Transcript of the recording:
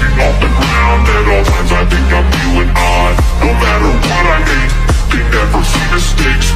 bouncing off the ground At all times I think I'm doing odd No matter what I make They never see mistakes.